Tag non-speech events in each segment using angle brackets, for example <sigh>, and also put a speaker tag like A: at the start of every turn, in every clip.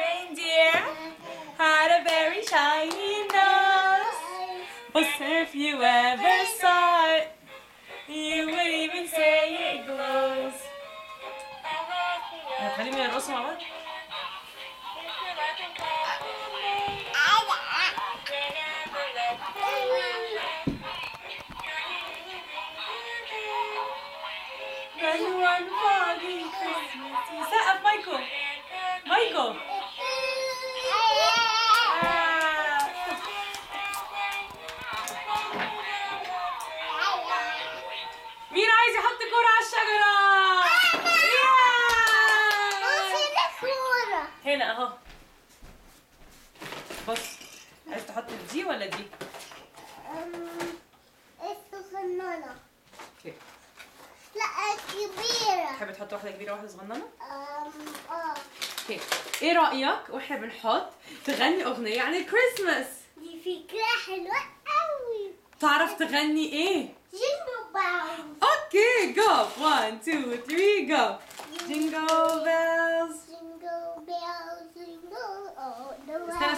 A: reindeer had a very shiny nose. But if you ever saw it, you would even say it glows. خلينا نرقص مع بعض. Then one foggy Christmas. سقف مايكو. مايكو. آه. دي ولا دي؟ okay.
B: لا كبيرة
A: تحب تحط واحدة كبيرة واحدة صغننة؟
B: آه
A: okay. إيه رأيك وإحنا بنحط تغني أغنية عن الكريسماس؟
B: دي فكرة حلوة قوي
A: تعرف تغني إيه؟
B: jingle bells
A: okay go 1 2 3
B: go jingle bells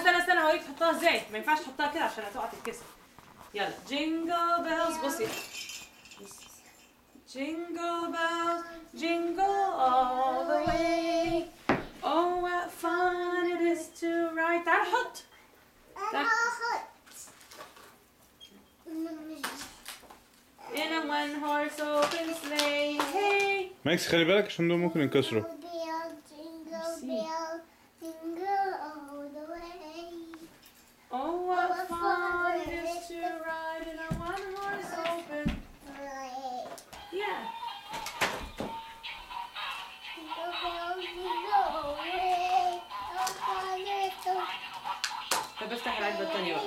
A: استنى استنى هوريك تحطها إزاي؟ ما ينفعش تحطها كده عشان هتقع تتكسر يلا. jingle bells بصي jingle bells jingle all the way. Oh what fun it is to ride تعال حط.
B: أنا هحط
A: in a one horse open sleigh. Hey.
C: ماكس خلي بالك عشان دول ممكن ينكسروا.
A: طب افتح العلبة التانية بقى.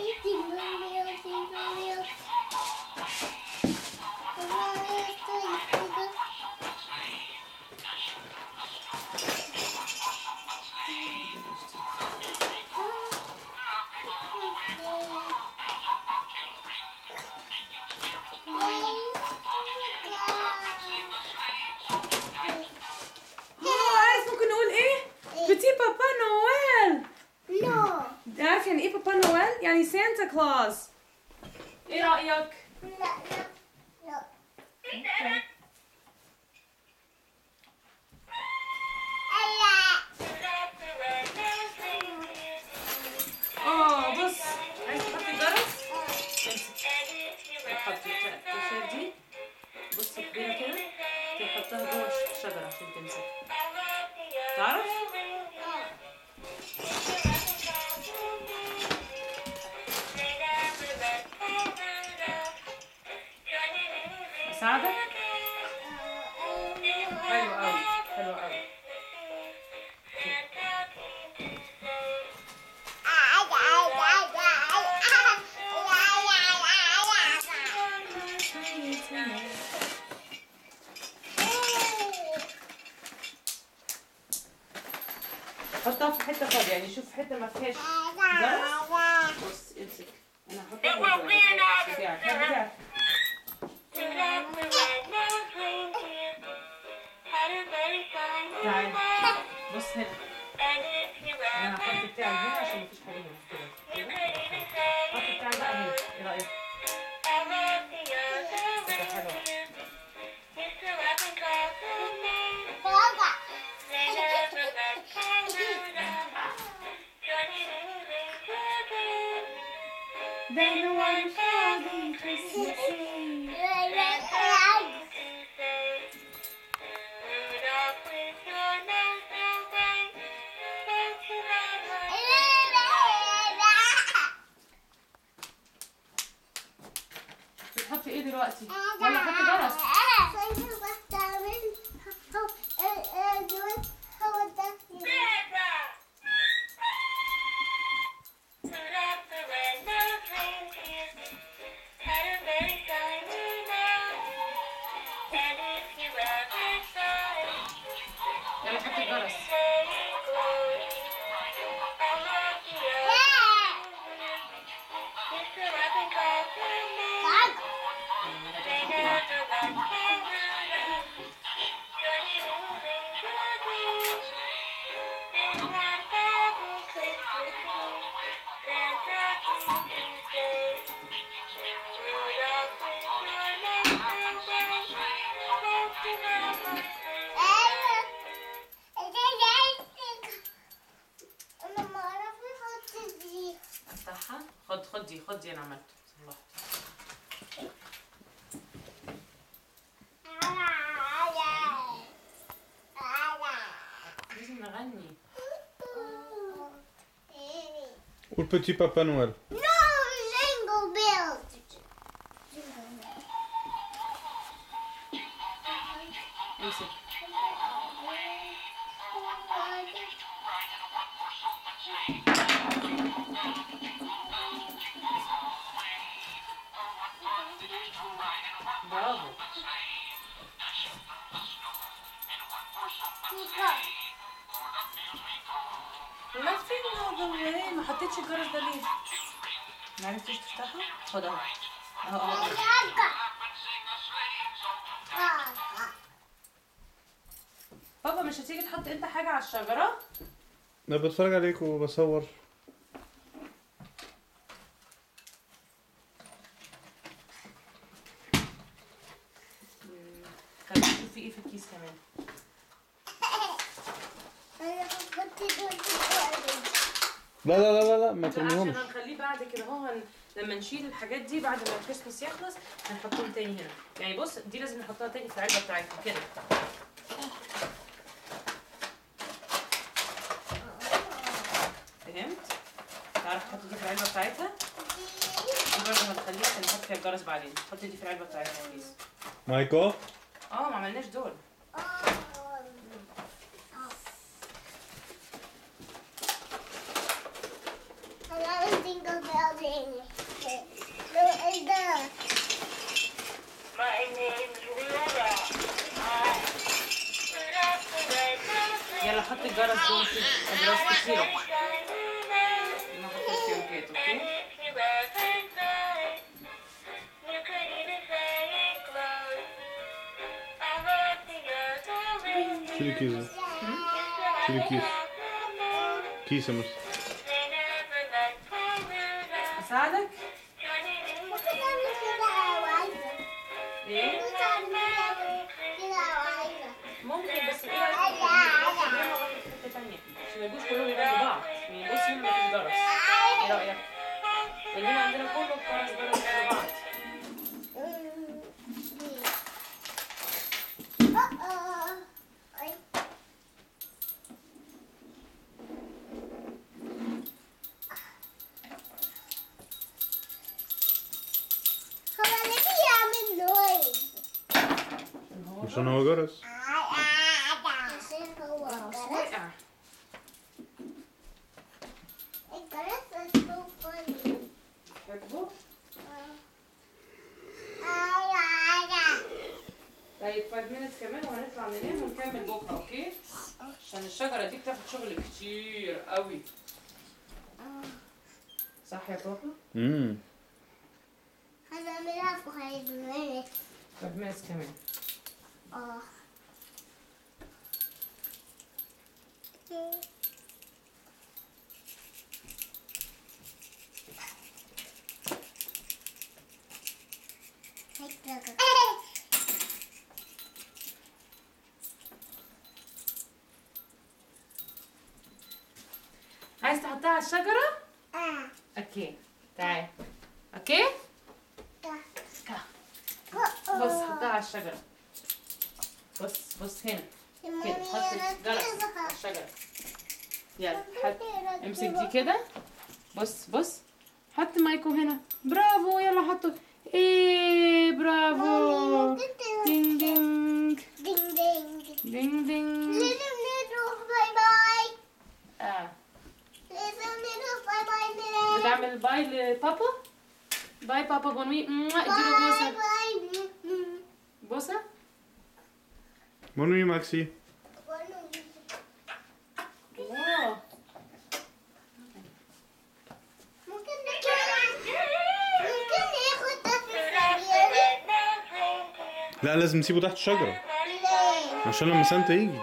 A: نويل؟ يعني سانتا اساعدك؟ حلو قوي حلو قوي. حطها في حتة فاضية يعني شوف حتة ما فيهاش بص امسك. أنا هحطها. في الجرس بتاعك ها بتاعك تعال بص هنا أنا هحط بتاعي هنا عشان مفيش حاجة هنا كده حط بتاعي بقى هنا إيه رأيك؟ فكرة حلوة Then one foggy Christmas إيه دلوقتي؟ ولا حطي جرس خد دي خد دي أنا عملته صلحت لازم نغني
C: قول بيتي بابا نويل
A: اهو بابا مش هتيجي تحط انت حاجة على الشجرة؟
C: أنا بتفرج عليك وبصور
A: خلينا نشوف في إيه في الكيس كمان
C: لا لا لا لا لا ما
A: لا عشان
C: ترميهمش
A: هنخليه بعد كده هو هن... لما نشيل الحاجات دي بعد ما الكريسماس يخلص هنحطهم تاني هنا. يعني بص دي لازم نحطها تاني في العلبة بتاعتها كده. فهمت؟ تعرف تحط دي في العلبة بتاعتها؟ دي برضه هنخليها نحط فيها الجرس بعدين. حط دي في العلبة بتاعتها please
C: مايكو؟
A: آه ما عملناش دول.
C: شيل الكيس ده شيل الكيس كيس يا مستر
A: أساعدك؟
B: ممكن تعمل كده لو عايزة.
A: إيه؟
B: ممكن تعمل كده لو عايزة.
A: ممكن بس إيه رأيك في حتة تانية عشان ما يبقوش كلهم يبقوا بعض يعني بص هنا مفيش جرس إيه رأيك؟ لأن هنا عندنا كله جرس جرس جنب بعض
C: عشان هو جرس
B: عشان هو جرس الجرس.
A: طيب 5 minutes كمان وهنطلع ننام ونكمل بكرة أوكي؟ عشان الشجرة دي بتاخد شغل كتير قوي صح يا بابا؟
C: امم
B: هنعملها في خير الملك
A: 5 minutes كمان عايز تحطها على الشجرة؟
B: آه.
A: okay تعال. okay؟ بص حطها على الشجرة. بص هنا. كده حط على الشجرة يلا حط. امسك دي كده. بص بص. حط مايكو هنا. برافو. يلا حطه. إيه برافو. ding ding
B: ding ding
A: ding ding
B: لازم نروح. bye bye.
A: آه.
B: لازم نروح. bye bye
A: بتعمل bye لبابا؟ bye بابا
B: bonne
A: nuit.
B: mwah،
A: اديله
C: bye بوسة.
A: bye.
B: بوسة؟ ناخد ممكن ناخد ده في السرير
C: لا لازم نسيبه تحت الشجرة؟ عشان لما سانتا يجي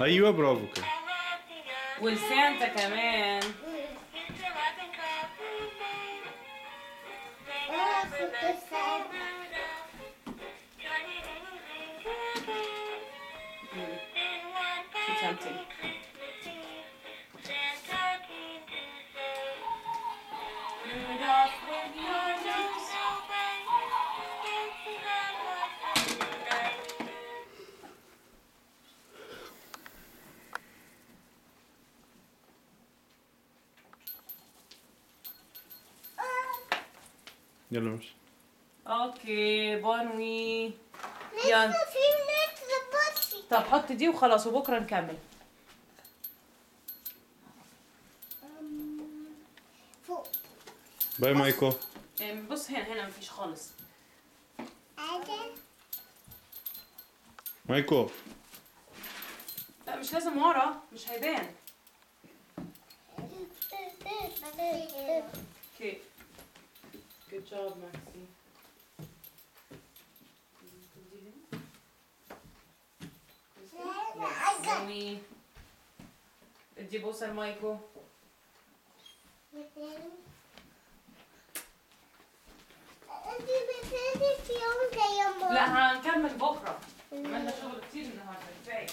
C: أيوه برافو كده
A: والسانتا كمان Super Seven.
C: يلا مش
A: okay bonne
B: nuit
A: يلا.
B: في بصي
A: طب حط دي وخلاص وبكرة نكمل.
B: فوق
C: bye مايكو.
A: بص هنا هنا مفيش خالص.
C: مايكو.
A: لا مش لازم ورا مش هيبان. <laughs> okay good job ماكسي bonne nuit ادي بوسه لمايكو لا هنكمل بكره عملنا شغل كتير النهارده كفايه